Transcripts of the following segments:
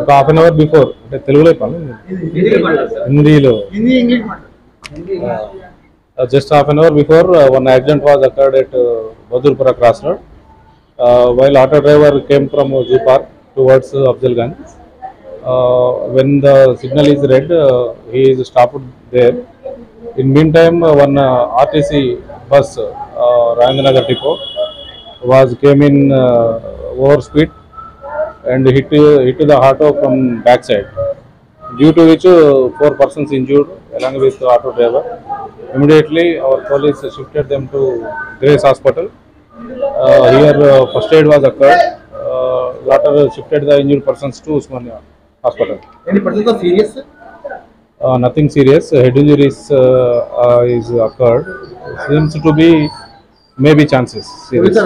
ఒక half an hour before అంటే తెలుగులో చెప్పాలి హిందీలో హిందీ ఇంగ్లీష్ మాట just half an hour before one accident was occurred at Bahadurpura cross road while auto driver came from Zoo Park towards Afzalgunj when the signal is red he is stopped there in mean time one RTC bus Rajendranagar depot was came in uh, over speed and hit, hit the auto from backside. Due to which uh, four persons injured along with the auto driver. Immediately our police shifted them to Grace Hospital. Uh, here uh, first aid was occurred. Uh, later shifted the injured persons to Usmania Hospital. Any persons are serious? Uh, nothing serious. Head injuries uh, uh, is occurred. Seems to be may be chances serious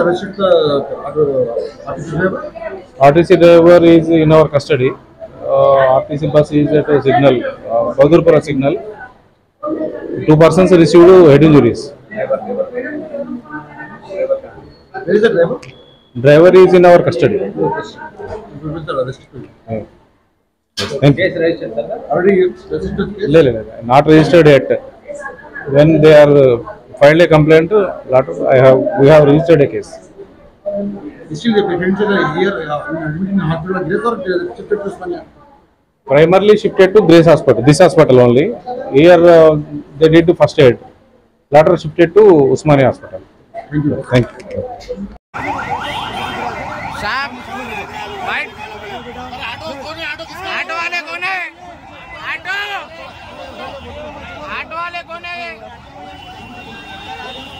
RTC driver is in our custody uh, RTC bus is at a signal uh, Badurpura signal two persons received head injuries where is the driver driver is in our custody yeah. Thank you. Already registered? No, no, no, not registered yet. When they are uh, filed a complaint. Lot of I have we have registered a case. Still, the patients are here uh, admitted in hospital. Grace or shifted to Spania? Primarily shifted to Grace Hospital. This hospital only. Here uh, they did the first aid. Later shifted to Usmania Hospital. Thank you. Thank you. साहब भाई auto कौन है auto किसका auto वाले कौन है auto